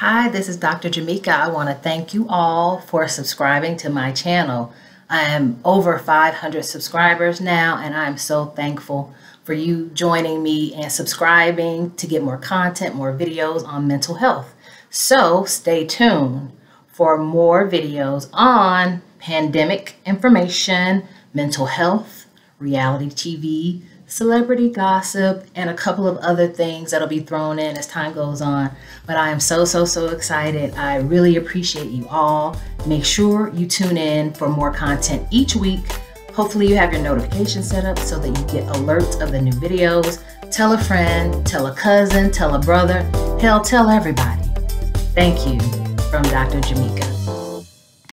Hi, this is Dr. Jameca. I want to thank you all for subscribing to my channel. I am over 500 subscribers now, and I'm so thankful for you joining me and subscribing to get more content, more videos on mental health. So stay tuned for more videos on pandemic information, mental health, reality TV, celebrity gossip, and a couple of other things that'll be thrown in as time goes on. But I am so, so, so excited. I really appreciate you all. Make sure you tune in for more content each week. Hopefully, you have your notifications set up so that you get alerts of the new videos. Tell a friend, tell a cousin, tell a brother, hell, tell everybody. Thank you from Dr. Jameca.